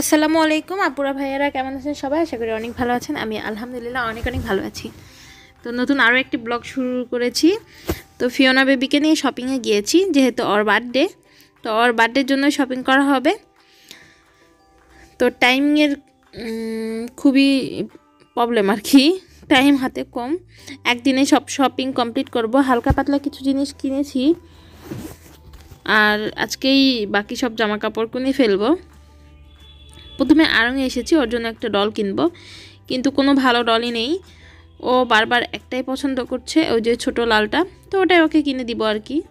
আসসালামু আলাইকুম, আপুরা ভাইয়ারা, কেমন আছেন সবাই? আশা করি অনেক ভালো আছেন। আমি আলহামদুলিল্লাহ অনেক অনেক ভালো আছি। তো নতুন আরও একটি ব্লগ শুরু করেছি। তো ফিওনা বেবিকে নিয়ে শপিংয়ে গিয়েছি, যেহেতু ওর বার্থডে তো ওর বার্থডের জন্য শপিং করা হবে। তো টাইমের খুবই প্রবলেম আর কি। টাইম হাতে কম। একদিনে সব শপিং কমপ্লিট করব। হালকা পাতলা কিছু জিনিস কিনেছি। আর আজকেই বাকি সব জামা কাপড় কিনে ফেলব। প্রথমে আড়ঙে এসেছি, ওর জন্য একটা ডল কিনব। কিন্তু কোনো ভালো ডলই নেই। ও বারবার একটাই পছন্দ করছে, ওই যে ছোট লালটা। তো ওটাই ওকে কিনে দিব আর কি।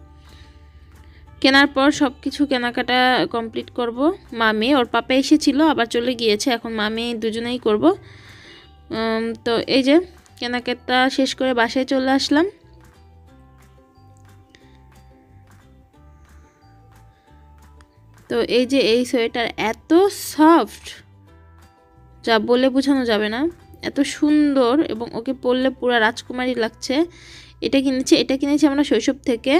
কেনার পর সব কিছু কেনাকাটা কমপ্লিট করব। মামি, ওর পাপা এসেছিল, আবার চলে গিয়েছে। এখন মামি দুজনেই করব। তো এই যে কেনাকাটা শেষ করে বাসায় চলে আসলাম। তো এই যে এই সোয়েটার এত সফট, যা বলে বোঝানো যাবে না, এত সুন্দর এবং ওকে পরলে পুরো রাজকুমারী লাগছে। এটা কিনেছি এটা কিনেছি আমরা শৈশব থেকে।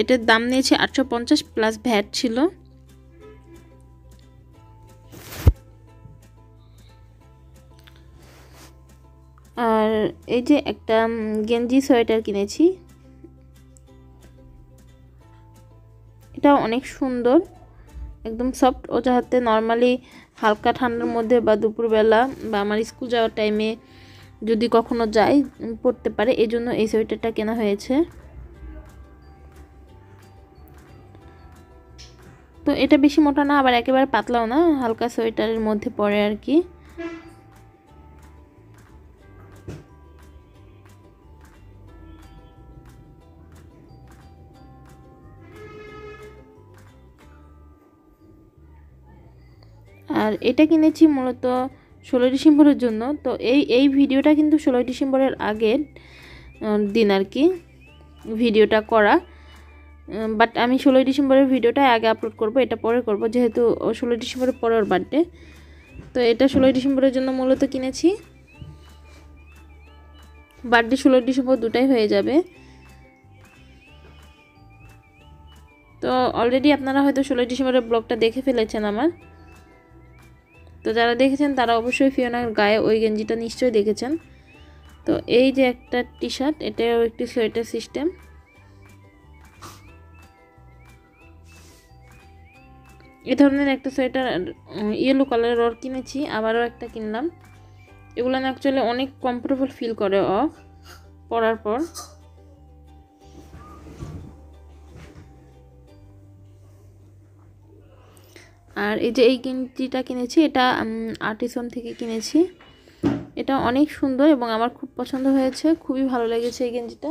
এটার দাম নিয়েছে আটশো পঞ্চাশ প্লাস ভ্যাট ছিল। আর এই যে একটা গেঞ্জি সোয়েটার কিনেছি। এটা অনেক সুন্দর, একদম সফট ও যাহাতে নর্মালি হালকা ঠান্ডার মধ্যে বা দুপুরবেলা বা আমার স্কুল যাওয়ার টাইমে যদি কখনো যাই, পড়তে পারে এই জন্য এই সোয়েটারটা কেনা হয়েছে। তো এটা বেশি মোটা না, আবার একেবারে পাতলাও না, হালকা সোয়েটারের মধ্যে পড়ে আর কি। আর এটা কিনেছি মূলত ষোলোই ডিসেম্বরের জন্য। তো এই এই ভিডিওটা কিন্তু ষোলোই ডিসেম্বরের আগের দিন আর কি, ভিডিওটা করা। বাট আমি ষোলোই ডিসেম্বরের ভিডিওটা আগে আপলোড করব, এটা পরে করব, যেহেতু ষোলোই ডিসেম্বরের পরে ওর বার্থডে তো এটা ষোলোই ডিসেম্বরের জন্য মূলত কিনেছি। বার্থডে ষোলোই ডিসেম্বর দুটাই হয়ে যাবে। তো অলরেডি আপনারা হয়তো ষোলোই ডিসেম্বরের ব্লগটা দেখে ফেলেছেন আমার। তো যারা দেখেছেন, তারা অবশ্যই ফিওনার গায়ে ওই গেঞ্জিটা নিশ্চয়ই দেখেছেন। তো এই যে একটা টি শার্ট এটাও একটি সোয়েটার সিস্টেম। এ ধরনের একটা সোয়েটার ইয়েলো কালারের ওর কিনেছি, আবারও একটা কিনলাম। এগুলো অ্যাকচুয়ালি অনেক কমফোর্টেবল ফিল করে অ পরার পর। আর এই যে এই গেঞ্জিটা কিনেছি, এটা আর্টিসন থেকে কিনেছি। এটা অনেক সুন্দর এবং আমার খুব পছন্দ হয়েছে, খুবই ভালো লেগেছে এই গেঞ্জিটা।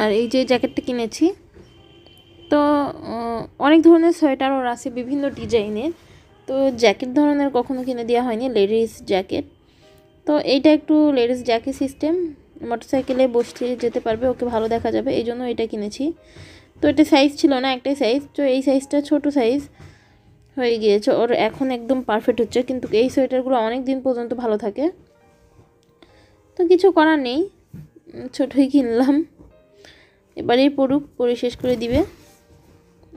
আর এই যে জ্যাকেটটা কিনেছি, তো অনেক ধরনের সোয়েটার ওর আছে বিভিন্ন ডিজাইনের তো জ্যাকেট ধরনের কখনো কিনে দেওয়া হয়নি, লেডিস জ্যাকেট। তো এইটা একটু লেডিস জ্যাকেট সিস্টেম, মোটরসাইকেলে বসতে যেতে পারবে, ওকে ভালো দেখা যাবে, এই জন্য এটা কিনেছি। তো এটা সাইজ ছিল না, একটাই সাইজ তো এই সাইজটা ছোট সাইজ হয়ে গিয়েছে, ওর এখন একদম পারফেক্ট হচ্ছে, কিন্তু এই সোয়েটারগুলো অনেক দিন পর্যন্ত ভালো থাকে। তো কিছু করার নেই, ছোটোই কিনলাম। এবারেই পড়ুক, পড়ে শেষ করে দিবে।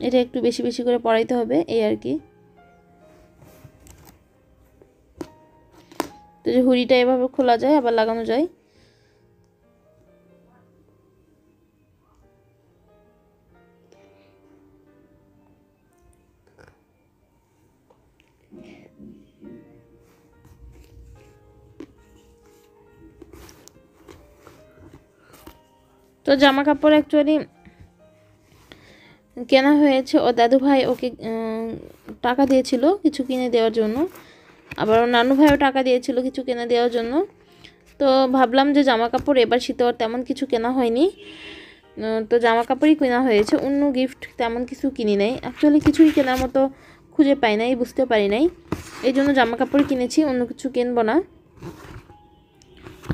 এটা একটু বেশি বেশি করে পড়াইতে হবে, এই আর কি। তো যে হুড়িটা এভাবে খোলা যায়, আবার লাগানো যায়। তো জামা কাপড় অ্যাকচুয়ালি কেনা হয়েছে। ও দাদু ভাই ওকে টাকা দিয়েছিল কিছু কিনে দেওয়ার জন্য। আবার নানু ভাইও টাকা দিয়েছিল কিছু কিনে দেওয়ার জন্য। তো ভাবলাম যে জামা কাপড় এবার শীতে ওর তেমন কিছু কেনা হয়নি। তো জামা কাপড়ই কেনা হয়েছে। অন্য গিফট তেমন কিছু কিনি নাই। অ্যাকচুয়ালি কিছুই কেনার মতো খুঁজে পাই নাই, বুঝতে পারি নাই। এই জন্য জামা কাপড় কিনেছি, অন্য কিছু কিনবো না।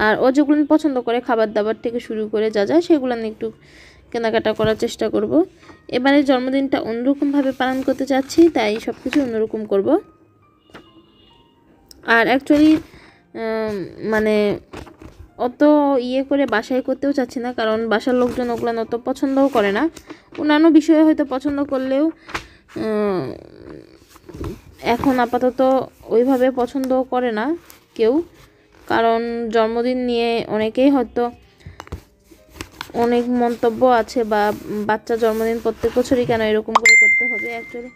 আর ও যেগুলো পছন্দ করে খাবার দাবার থেকে শুরু করে যা যায় সেগুলো নিয়ে একটু কেনাকাটা করার চেষ্টা করব। এবারে জন্মদিনটা অন্যরকমভাবে পালন করতে চাচ্ছি, তাই সব কিছু অন্যরকম করব। আর অ্যাকচুয়ালি মানে অত ইয়ে করে বাসায় করতেও চাচ্ছি না, কারণ বাসার লোকজন ওগুলো অত পছন্দও করে না। অন্যান্য বিষয়ে হয়তো পছন্দ করলেও এখন আপাতত ওইভাবে পছন্দ করে না কেউ। কারণ জন্মদিন নিয়ে অনেকেই হয়তো অনেক মন্তব্য আছে বা বাচ্চা জন্মদিন প্রত্যেক বছরই কেন এরকম করে করতে হবে? অ্যাকচুয়ালি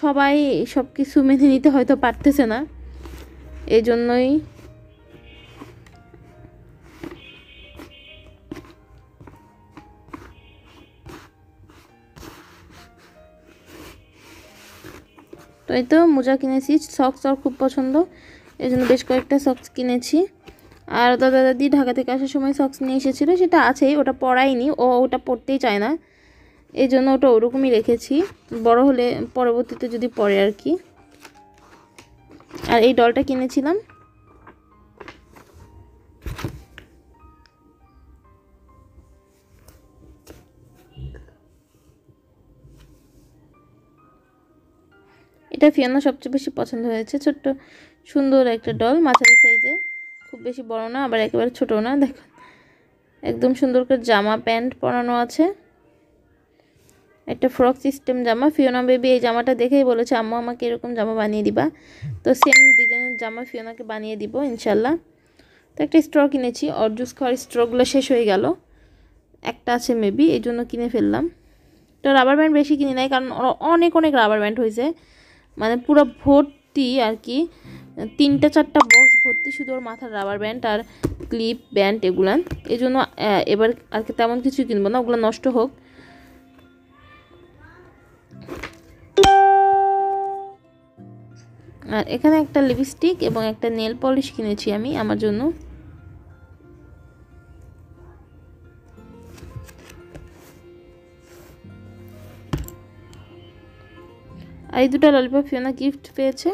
সবাই সব কিছু মেনে নিতে হয়তো পারতেছে না। এই জন্যই তো এই তো, মোজা কিনেছি সক্স ওর খুব পছন্দ। এই জন্য বেশ কয়েকটা সক্স কিনেছি। আর দাদা দাদি ঢাকা থেকে আসার সময় সক্স নিয়ে এসেছিল, সেটা আছেই, ওটা পরাইনি ও ওটা পরতেই চায় না। এই জন্য ওটা ওরকমই রেখেছি, বড় হলে পরবর্তীতে যদি পরে আর কি। আর এই ডলটা কিনেছিলাম। এটা ফিয়ানা সবচেয়ে বেশি পছন্দ হয়েছে। ছোট্ট, সুন্দর একটা ডল, মাঝারি সাইজে। খুব বেশি বড় না, আবার একেবারে ছোটও না, দেখুন। একদম সুন্দর করে জামা প্যান্ট পরানো আছে। একটা ফ্রক সিস্টেম জামা। ফিওনা বেবি এই জামাটা দেখেই বলেছে, আম্মু, আমাকে এরকম জামা বানিয়ে দিবা। তো সেম ডিজাইনের জামা ফিওনাকে বানিয়ে দিব, ইনশাল্লাহ। তো একটা স্ট্র কিনেছি, অর্জুস খাওয়ার স্ট্রগুলো শেষ হয়ে গেল। একটা আছে মেবি এই জন্য কিনে ফেললাম। তো রাবার ব্যান্ড বেশি কিনি নাই, কারণ অনেক অনেক রাবার ব্যান্ড হয়েছে। মানে পুরো ভর্তি আর কি, তিনটা চারটা বক্স ভর্তি শুধু ওর মাথার রাবার ব্যান্ড আর ক্লিপ ব্যান্ড এগুলান এই জন্য এবার আর কি তেমন কিছু কিনবো না, ওগুলো নষ্ট হোক। আর এখানে একটা লিপস্টিক এবং একটা নেল পলিশ কিনেছি আমি আমার জন্য। এই দুটো ললিপপ ফিওনা গিফট পেয়েছে।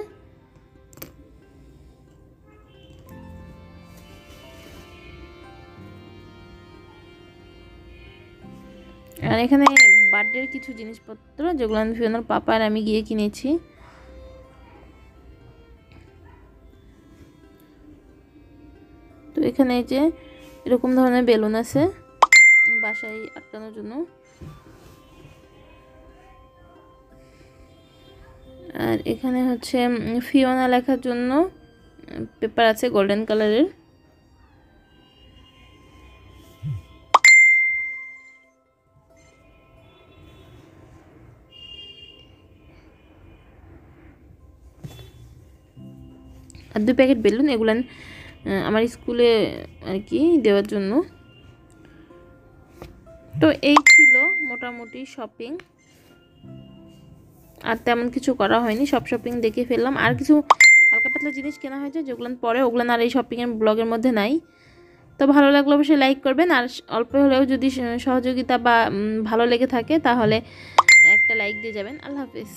আর এখানে বার্থডের কিছু জিনিসপত্র, যেগুলো আমি ফিওনার পাপা আর আমি গিয়ে কিনেছি। তো এখানে এই যে এরকম ধরনের বেলুন আছে, বাসায় আটকানোর জন্য। আর এখানে হচ্ছে ফিওনা লেখার জন্য পেপার আছে গোল্ডেন কালারের আর দুই প্যাকেট বেলুন, এগুলো আমার স্কুলে, আর কি, দেওয়ার জন্য। তো এই ছিল মোটামুটি শপিং আর তেমন কিছু করা হয়নি, সব শপিং দেখে ফেললাম। আর কিছু হালকা পাতলা জিনিস কেনা হয়েছে যেগুলো পরে ওগুলো আর এই শপিংয়ের ব্লগের মধ্যে নাই। তো ভালো লাগলে অবশ্যই লাইক করবেন, আর অল্প হলেও যদি সহযোগিতা বা ভালো লেগে থাকে, তাহলে একটা লাইক দিয়ে যাবেন। আল্লাহ হাফিজ।